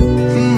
Mm.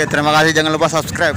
Oke, terima kasih. Jangan lupa subscribe.